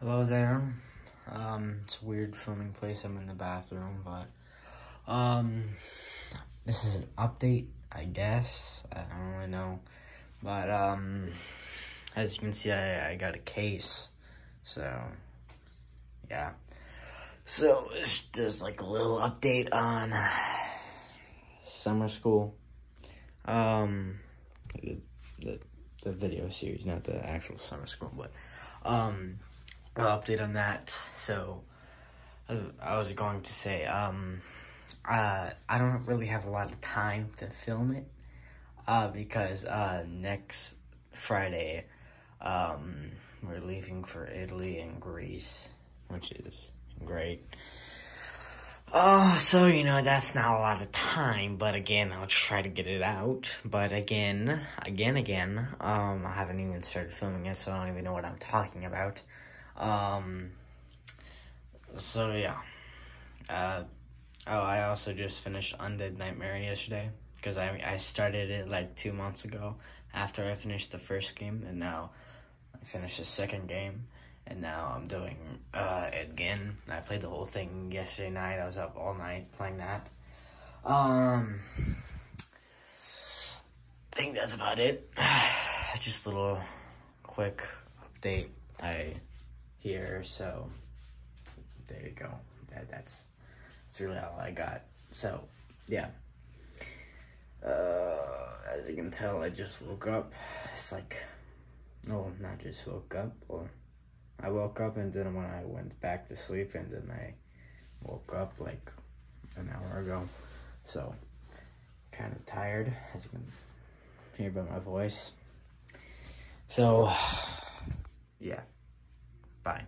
Hello there. Um, it's a weird filming place. I'm in the bathroom, but um, this is an update, I guess. I don't really know, but um, as you can see, I, I got a case, so yeah. So it's just like a little update on summer school. Um, the, the the video series, not the actual summer school, but um, update on that. So I was going to say, um, uh, I don't really have a lot of time to film it, uh, because uh, next Friday, um, we're leaving for Italy and Greece, which is great. Oh, so, you know, that's not a lot of time, but again, I'll try to get it out. But again, again, again, um, I haven't even started filming it, so I don't even know what I'm talking about. Um, so yeah. Uh, oh, I also just finished Undead Nightmare yesterday, because I, I started it like two months ago after I finished the first game, and now I finished the second game and now I'm doing uh, again. I played the whole thing yesterday night. I was up all night playing that. Um, I think that's about it. Just a little quick update I here. So there you go. That that's that's really all I got. So yeah. Uh, as you can tell, I just woke up. It's like, no, not just woke up. Well, I woke up and then when I went back to sleep and then I woke up like an hour ago. So kind of tired as you can hear by my voice. So yeah. Bye.